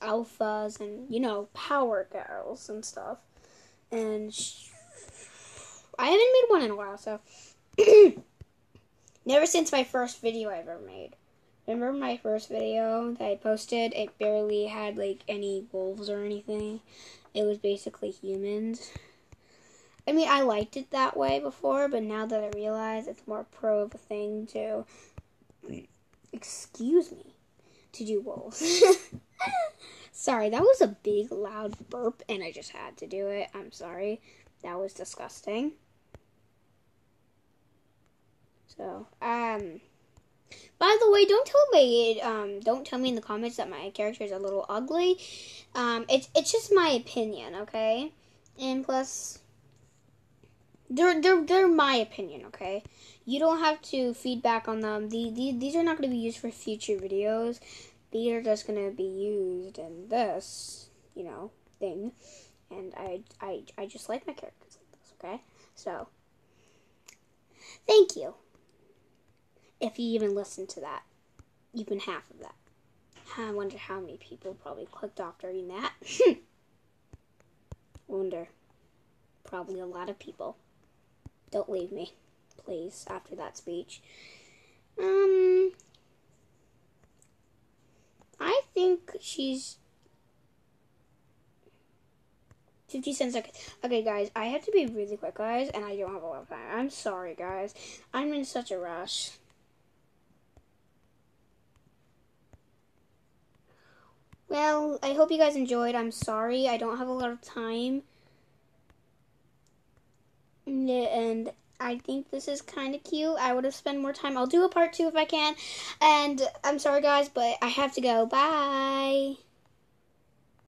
alphas and you know power girls and stuff. And sh- I haven't made one in a while, so never since my first video I ever made. Remember my first video that I posted? It barely had like any wolves or anything. It was basically humans. I mean, I liked it that way before, but now that I realize it's more pro of a thing to, excuse me, to do wolves. sorry, that was a big, loud burp, and I just had to do it. I'm sorry. That was disgusting. So, um, by the way, don't tell me, um, don't tell me in the comments that my character is a little ugly. Um, it's it's just my opinion, okay? And plus, they're they're they're my opinion, okay? You don't have to feedback on them. The, the these are not going to be used for future videos. These are just going to be used in this, you know, thing. And I I I just like my characters like this, okay? So, thank you. If you even listened to that, even half of that. I wonder how many people probably clicked off during that. wonder. Probably a lot of people. Don't leave me, please, after that speech. Um, I think she's 50 cents. Okay, okay, guys, I have to be really quick, guys, and I don't have a lot of time. I'm sorry, guys. I'm in such a rush. Well, I hope you guys enjoyed. I'm sorry, I don't have a lot of time. And I think this is kind of cute. I would have spent more time. I'll do a part two if I can. And I'm sorry, guys, but I have to go. Bye.